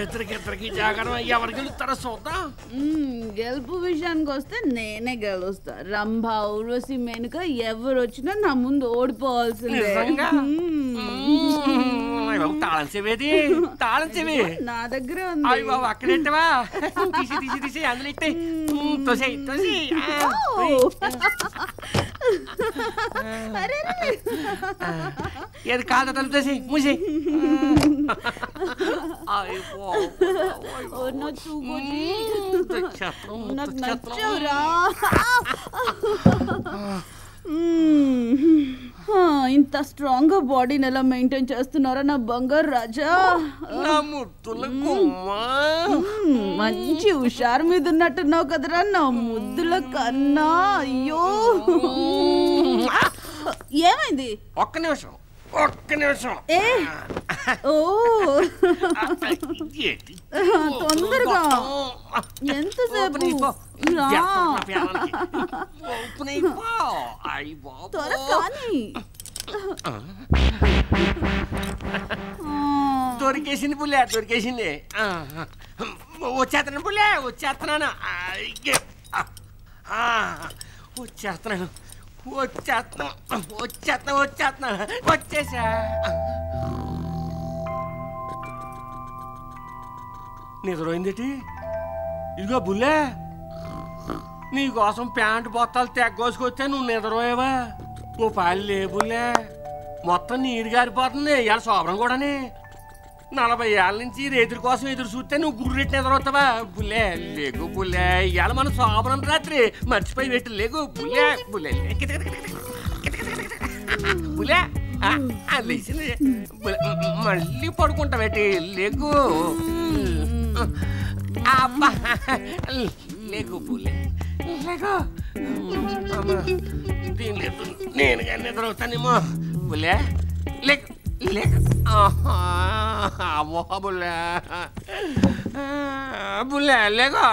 ఇద్దరికి ఇద్దరికి జాగరం ఎవరు గెలుస్తారో చూద్దాం. మ్మ్, గెలుపు విషయానికి వస్తే నేనే గెలుస్తా. రంభ ఊర్వశి మేనుక ఎవరు వచ్చినా నా ముందు ఓడిపోవాల్సిందే. తాళం చెవేది తాళం చెవి. నా దగ్గర అయ్య ఉంది బాబు అక్కడెట్టవా తీసి తీసి తీసి అందులో ఇట్టే. తోసేయి తోసి ఓ! అరే అరే. ఏది కాదు తలుపు తోసి మూసి. ఇంత స్ట్రాంగ్గా బాడీని ఎలా మెయింటైన్ చేస్తున్నారా నా బంగారు రాజా? మంచి హుషారు మీద ఉన్నట్టున్నావు కదరా నా ముద్దుల కన్నా. అయ్యో. ఏమైంది? ఒక్క నిమిషం. ఒక్క నిమిషం. ఏ? ఓ. ఏంటి? తొందరగా. ఎంతసేపు. త్వర కానీ. దొరికేసింది పుల్లే దొరికేసింది. వచ్చేస్తున్నాను పుల్లే వచ్చేస్తున్నాను. వచ్చేస్తున్నాను. వచ్చేస్తున్నా వచ్చేస్తున్నా వచ్చేస్తున్నా. వచ్చేసా. నిద్రైందేటి ఇదిగో బుల్లే. నీకోసం ప్యాంటు బొత్తాలు తెగ్గోసుకొచ్చా నువ్వు నిద్రపోయావా? ఓ పాలు లే బుల్లే. మొత్తం నీరు గారిపోతుంది ఇవాళ శోభరం కూడానే. నలభై ఏళ్ళ నుంచి రైతుల కోసం ఎదురు చూస్తే నువ్వు గుర్రెట్టి ఎదురవుతావా బుల్లే లేగు బుల్లే. ఇవాళ మన శోభరం రాత్రి మర్చిపోయి పెట్టి. లేగు బుల్లే బుల్లే. బులే లేచింది. మళ్ళీ పడుకుంటావేటి లేగు. అబ్బా లేగు బుల్లే. లేకు అమ్మా దీని లేదు. నేను కానీ నిద్రవుతానేమో బులే లేకు లేకు वो बोले बोले लेगा